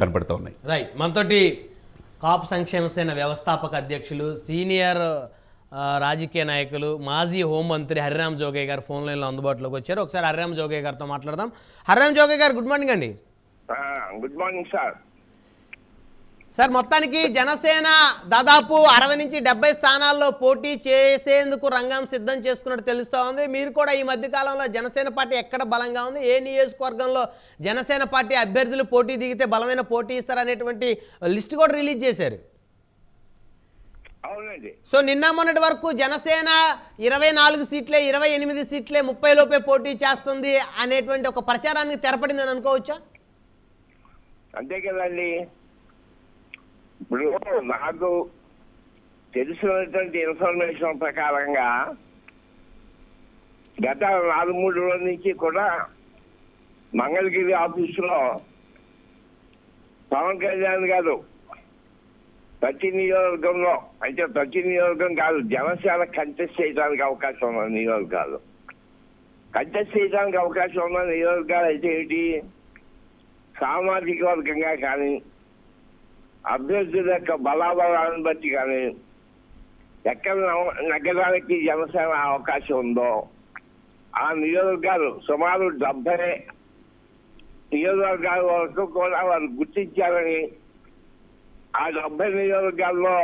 కనపడుతూ ఉన్నాయి రైట్ మనతోటి కాపు సంక్షేమ సేన వ్యవస్థాపక అధ్యక్షులు సీనియర్ రాజకీయ నాయకులు మాజీ హోంమంత్రి హరిరామ్ జోగయ్య గారు ఫోన్ లైన్లో అందుబాటులోకి వచ్చారు. ఒకసారి హరిరామ్ జోగయ్య గారితో మాట్లాడదాం. హరిరామ్ జోగయ్య గారు గుడ్ మార్నింగ్ అండి. Good morning sir. సార్ మొత్తానికి జనసేన దాదాపు అరవై నుంచి డెబ్బై స్థానాల్లో పోటీ చేసేందుకు రంగం సిద్ధం చేసుకున్నట్టు తెలుస్తూ ఉంది. మీరు కూడా ఈ మధ్య కాలంలో జనసేన పార్టీ ఎక్కడ బలంగా ఉంది? ఏ నియోజకవర్గంలో జనసేన పార్టీ అభ్యర్థులు పోటీ దిగితే బలమైన పోటీ ఇస్తారనేటువంటి లిస్ట్ కూడా రిలీజ్ చేశారు. సో నిన్న మొన్నటి వరకు జనసేన ఇరవై నాలుగు సీట్లే ఇరవై ఎనిమిది సీట్లే ముప్పై లోపే పోటీ చేస్తుంది అనేటువంటి ఒక ప్రచారానికి తెరపడిందని అనుకోవచ్చా? అంతే కదండి. ఇప్పుడు నాకు తెలిసినటువంటి ఇన్ఫర్మేషన్ ప్రకారంగా గత నాలుగు మూడు రోజుల నుంచి కూడా మంగళగిరి ఆఫీసులో పవన్ కళ్యాణ్ గారు ప్రతి నియోజకవర్గంలో అంటే ప్రతి నియోజకవర్గం కాదు జనసేన కంటెస్ట్ చేయడానికి అవకాశం ఉన్న నియోజకాలు. కంటెస్ట్ చేయడానికి అవకాశం ఉన్న నియోజకాలు అయితే ఏంటి? సామాజిక వర్గంగా కానీ అభ్యర్థుల యొక్క బలాబలాలను బట్టి కానీ ఎక్కడ నగరానికి జనసేన అవకాశం ఉందో ఆ నియోజకవర్గాలు సుమారు డెబ్బై నియోజకవర్గాల వరకు కూడా వారు గుర్తించారని ఆ డెబ్బై నియోజకవర్గాల్లో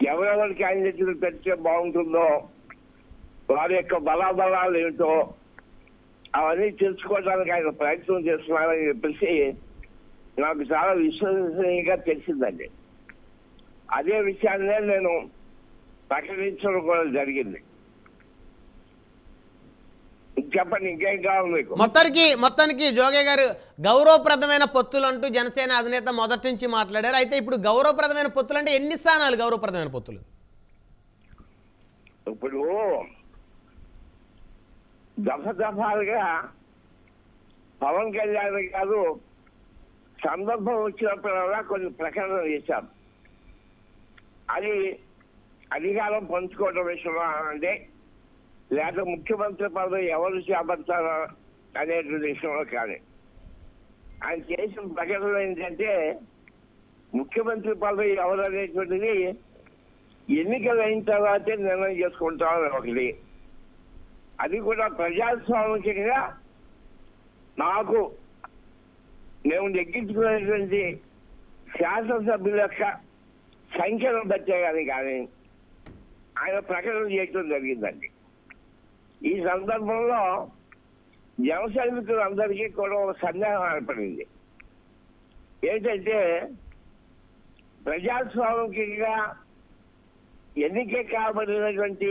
ఎవరెవరి క్యాండిడేట్లు పెడితే బాగుంటుందో వారి యొక్క బలాబలాలు ఏమిటో అవన్నీ తెలుసుకోవడానికి ఆయన ప్రయత్నం చేస్తున్నారని చెప్పేసి నాకు చాలా విశ్వసనీయంగా తెలిసిందండి. అదే విషయాన్నే నేను ప్రకటించడం కూడా జరిగింది. చెప్పండి ఇంకేం కావాలి మీకు? మొత్తానికి మొత్తానికి జోగే గారు గౌరవప్రదమైన పొత్తులు అంటూ జనసేన అధినేత మొదటి నుంచి మాట్లాడారు. అయితే ఇప్పుడు గౌరవప్రదమైన పొత్తులు అంటే ఎన్ని స్థానాలు గౌరవప్రదమైన పొత్తులు? ఇప్పుడు దఫ దఫాలుగా పవన్ కళ్యాణ్ గారు సందర్భం వచ్చినప్పుడల్లా కొన్ని ప్రకటనలు చేశాం అది అధికారం పంచుకోవడం విషయంలో అంటే లేక ముఖ్యమంత్రి పదవి ఎవరు చేపడతారా అనేటువంటి విషయంలో కానీ ఆయన చేసిన ప్రకటన ఏంటంటే ముఖ్యమంత్రి పదవి ఎవరు అనేటువంటిది ఎన్నికలు అయిన తర్వాతే నిర్ణయం చేసుకుంటామని ఒకటి అది కూడా ప్రజాస్వామికంగా నాకు మేము నెగ్గించుకునేటువంటి శాసనసభ్యుల యొక్క సంఖ్యను బట్టే కానీ కానీ ఆయన ప్రకటన చేయటం జరిగిందండి. ఈ సందర్భంలో జన సైనికులందరికీ కూడా ఒక సందేహం ఏర్పడింది. ఏంటంటే ప్రజాస్వామికంగా ఎన్నిక కాబడినటువంటి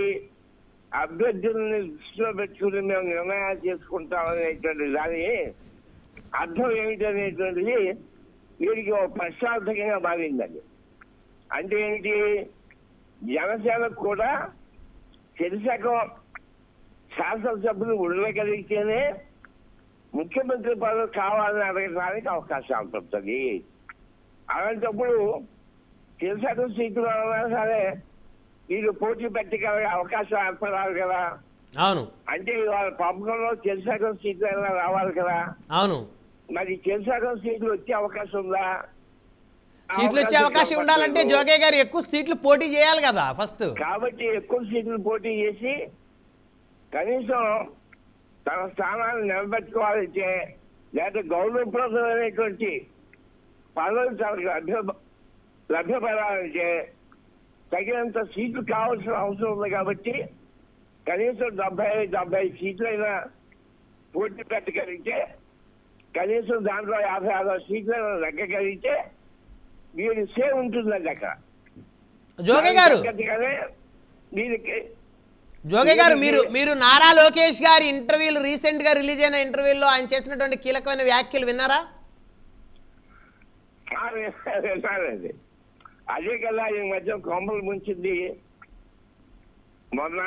అభ్యర్థుల్ని దృష్టిలో పెట్టుకుని మేము నిర్ణయాలు చేసుకుంటామనేటువంటి దాన్ని అర్థం ఏమిటనేటువంటిది వీరికి ఒక ప్రశ్నార్థకంగా మారిందండి. అంటే ఏంటి? జనసేనకు కూడా తెలిసాక శాసనసభ్యులు ఉండగలిగితేనే ముఖ్యమంత్రి పదవి కావాలని అడగడానికి అవకాశం ఉంటుంది. అలాంటప్పుడు తెలిసాక సీట్లు అన్నా సరే వీళ్ళు పోటీ పెట్టగల అవకాశం ఏర్పడాలి కదా. అవును. అంటే వాళ్ళ పంపకంలో తెలిసాక సీట్లు అయినా రావాలి కదా. అవును. మరి తెలిసాక సీట్లు వచ్చే అవకాశం ఉందా? సీట్లు వచ్చే అవకాశం ఉండాలంటే జోగే గారు ఎక్కువ సీట్లు పోటీ చేయాలి కదా ఫస్ట్. కాబట్టి ఎక్కువ సీట్లు పోటీ చేసి కనీసం తన స్థానాన్ని నిలబెట్టుకోవాలంటే లేదా గౌరవప్రదమైనటువంటి పదవి తనకు లభ్య లభ్యపడాలంటే తగినంత సీట్లు కావాల్సిన అవసరం ఉంది కాబట్టి కనీసం డెబ్బై డెబ్బై సీట్లైనా పోటీ పెట్టగలిగితే కనీసం దాంట్లో యాభై అరవై సీట్లైనా లెక్కగలిగితే వీరి సేవ్ ఉంటుందండి అక్కడ జోగే గారు! జోగే గారు మీరు మీరు నారా లోకేష్ గారి ఇంటర్వ్యూలు రీసెంట్గా రిలీజ్ అయిన ఇంటర్వ్యూలో ఆయన చేసినటువంటి కీలకమైన వ్యాఖ్యలు విన్నారా? అదే. కదా ఈ మధ్య కొమ్మలు ముంచింది. మొన్న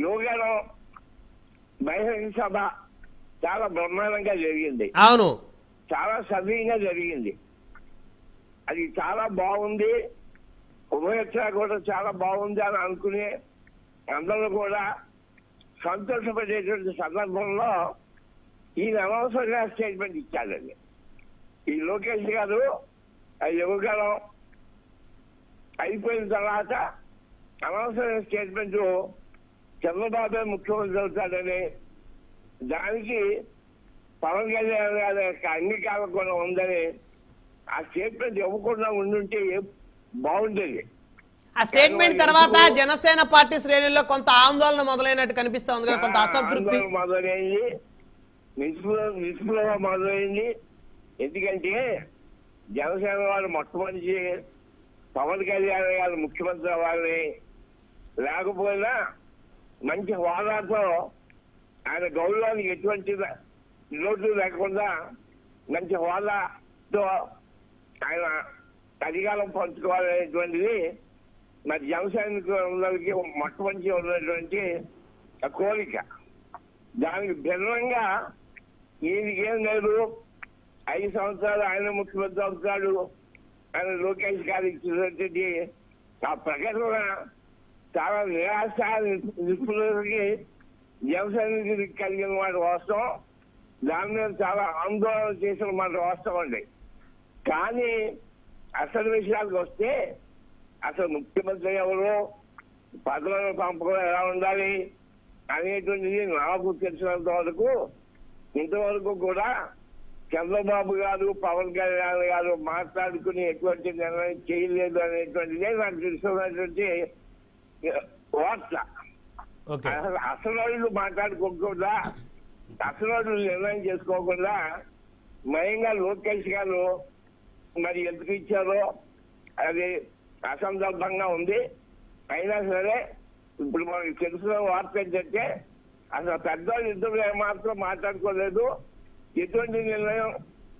యోగాలో బహిరంగ సభ చాలా బ్రహ్మాండంగా జరిగింది. అవును. చాలా సవ్యంగా జరిగింది. అది చాలా బాగుంది. ఉభయత్ర కూడా చాలా బాగుంది అని అనుకుని అందరూ కూడా సంతోషపడేటువంటి సందర్భంలో ఈయన అనవసరంగా స్టేట్మెంట్ ఇచ్చాడండి. లోకేష్ గారు ఆ యువకాలం అయిపోయిన తర్వాత అనవసరమైన స్టేట్మెంట్ చంద్రబాబు ముఖ్యమంత్రి అవుతాడని దానికి పవన్ కళ్యాణ్ గారి యొక్క అంగీకారం కూడా ఉందని ఆ స్టేట్మెంట్ ఇవ్వకుండా ఉండుంటే బాగుండేది. ఆ స్టేట్మెంట్ తర్వాత జనసేన పార్టీ శ్రేణుల్లో కొంత ఆందోళన మొదలైనట్టు కనిపిస్తా ఉంది కొంత అసంతృప్తి. మొదలైంది. నిస్పృహ మొదలైంది. ఎందుకంటే జనసేన వారు మొట్టమొదటి పవన్ కళ్యాణ్ గారు ముఖ్యమంత్రి అవ్వాలని లేకపోయినా మంచి హోదాతో ఆయన గౌరవానికి ఎటువంటి లోటు లేకుండా మంచి హోదాతో ఆయన అధికారం పంచుకోవాలనేటువంటిది మరి జనసైనికులకి మొట్టమొదటి ఉన్నటువంటి ఆ కోరిక. దానికి భిన్నంగా ఈయనకేం లేదు. ఐదు సంవత్సరాలు ఆయన ముఖ్యమంత్రి అవుతాడు ఆయన లోకేష్ గారు ఇచ్చినటువంటి ఆ ప్రకటన చాలా నిరాశ నిపుణులకి జనసైనికులకి కలిగిన మాట వాస్తవం దాని మీద చాలా ఆందోళన చేసిన మాట వాస్తవం అండి. కానీ అసలు విషయాలకు వస్తే అసలు ముఖ్యమంత్రి ఎవరు పదవులను పంపకం ఎలా ఉండాలి అనేటువంటిది నాకు తెలిసినంత వరకు ఇంతవరకు కూడా చంద్రబాబు గారు పవన్ కళ్యాణ్ గారు మాట్లాడుకుని ఎటువంటి నిర్ణయం చేయలేదు అనేటువంటిదే నాకు తెలిసినటువంటి వార్త. అసలు వాళ్ళు మాట్లాడుకోకుండా అసలు వాళ్ళు నిర్ణయం చేసుకోకుండా మయంగా లోకేష్ గారు మరి ఎందుకు ఇచ్చారో అది అసందర్భంగా ఉంది. అయినా సరే ఇప్పుడు మనకి తెలిసిన వార్త ఏంటంటే అసలు పెద్దవాళ్ళు ఇద్దరు ఏమాత్రం మాట్లాడుకోలేదు. ఎటువంటి నిర్ణయం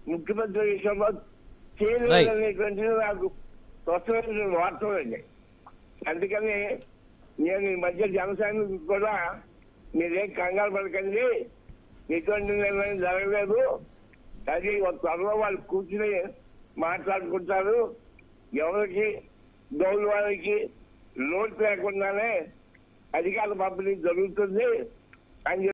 ముఖ్యమంత్రి విషయంలో చేయలేదు అనేటువంటిది నాకు స్వచ్ఛమైన వార్తలండి అందుకని నేను ఈ మధ్య జనసేనకు కూడా మీరేం కంగారు పడకండి. ఎటువంటి నిర్ణయం జరగలేదు. అది ఒక త్వరలో వాళ్ళు కూర్చుని మాట్లాడుకుంటారు. ఎవరికి గౌరవానికి లోటు లేకుండానే అధికార పంపిణీ జరుగుతుంది అని